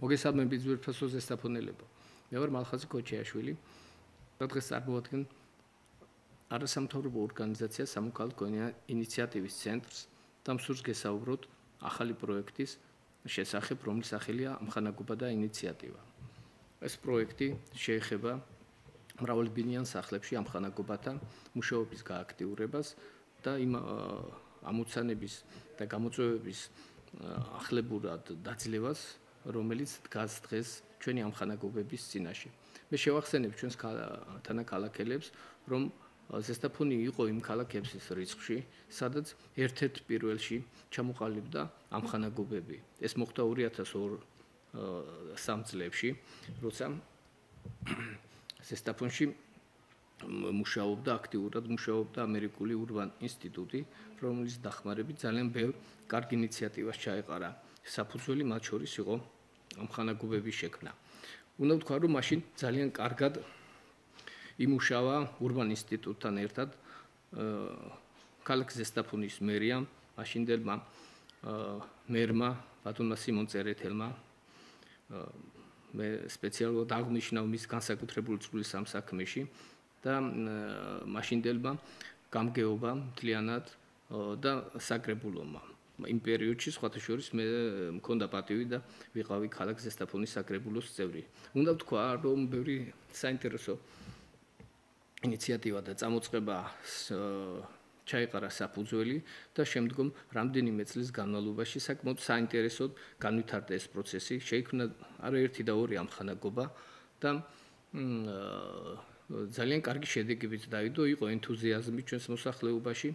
მოგესალმები ძვირფასო ზესტაფონელებო. მე ვარ მალხაზი კოჩიაშვილი. დღეს წარმოადგენ არასამთავრობო ორგანიზაცია სამოქალაქო ინიციატივის ცენტრს და მსურს გესაუბროთ ახალი პროექტის შესახებ, რომლის სახელია ამხანაგობა და ინიციატივა. ეს პროექტი შეეხება მრავალბინიან სახლებში ამხანაგობათა მუშაობის გააქტიურებას და იმ ამოცანების და გამოწვევების ახლებურად დაძლევას, რომელიც დგას დღეს ჩვენი ამხანაგობების წინაშე. მე შევახსენებ ჩვენს თანაკალაკელებს, რომ ზესტაფონი იყო იმ ქალაქების რიცხვში, სადაც ერთ-ერთ პირველში ჩამოყალიბდა ამხანაგობები. ეს მოხდა 2002 წლებში, როცა ზესტაფონში მუშაობდა აქტიურად მუშაობდა ამერიკული ურბან ინსტიტუტი, რომლის დახმარებით ძალიან ბევრ კარგ ინიციატივას ჩაეყარა. საფუძველი მათ შორის იყო ამხანაგობების შექმნა. უნდა ვთქვა, რომ მაშინ ძალიან კარგად იმუშავა ურბან ინსტიტუტთან ერთად კალკ ზესტაფონის მერიამ, მაშინდელმა მერმა ბატონმა სიმონ წერეთელმა მე სპეციალურად აღნიშნავ მის განსაკუთრებულ წვლილს ამ საქმეში და მაშინდელმა გამგეობა მთლიანად და საკრებულომა იმ პერიოდში სხვათა შორის მე მქონდა პატივი და ვიყავი ქალაქ ზესტაფონის საკრებულოს წევრი. უნდა ვთქვა, რომ ბევრი საინტერესო ინიციატივა და წამოწყება ჩაიყარა საფუძველი და შემდგომ რამდენიმე წლის განმავლობაში საკმაოდ საინტერესო განვითარდა ეს პროცესი. შეიქმნა არაერთი და ორი ამხანაგობა და ძალიან კარგი შედეგებიც დაიდო, იყო ენთუზიაზმი ჩვენს მოსახლეობაში,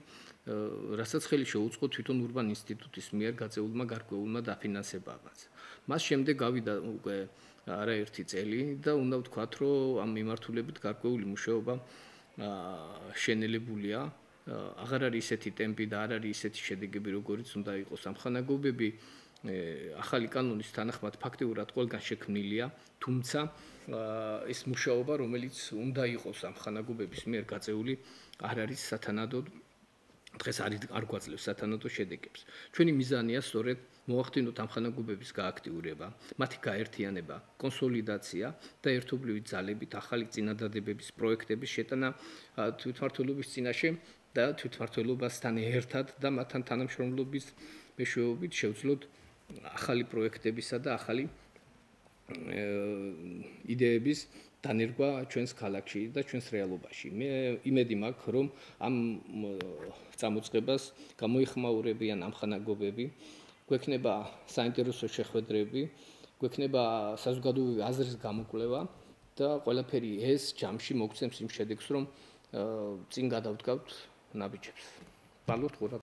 რასაც ხელი შეუწყო თვითონ ურბან ინსტიტუტის მიერ გაწეულმა გარკვეულმა დაფინანსებამაც. მას შემდეგ გავიდა უკვე არაერთი წელი და უნდა ვთქვათ, რომ ამ მიმართულებით გარკვეული მუშაობა შენელებულია. აღარ არის ისეთი ტემპი და არ არის ისეთი შედეგები, როგორიც უნდა იყოს ამხანაგობები. ახალი კანონის თანახმად ფაქტიურად ყველგან შექმნილია, თუმცა ეს მუშაობა, რომელიც უნდა იყოს ამხანაგობების მიერ გაწეული, არ არის სათანადოდ დღეს არის არ გვაძლევს სათანადო შედეგებს. ჩვენი მიზანია სწორედ მოახდინოთ ამხანაგობების გააქტიურება, მათი გაერთიანება, კონსოლიდაცია და ერთობლივი ძალებით ახალი წინადადებების პროექტების შეტანა თვითმართველობის წინაშე და თვითმართველობასთან ერთად და მათთან თანამშრომლობის მეშვეობით შევძლოთ ახალი პროექტებისა და ახალი იდეების დანერგვა ჩვენს ქალაქში და ჩვენს რეალობაში. მე იმედი მაქვს, რომ ამ წამოწყებას გამოიხმაურებიან ამხანაგობები, გვექნება საინტერესო შეხვედრები, გვექნება საზოგადოებრივი აზრის გამოკვლევა და ყველაფერი ეს ჯამში მოგცემს იმ შედეგს, რომ წინ გადავდგავთ ნაბიჯებს. ბალოთ ყურა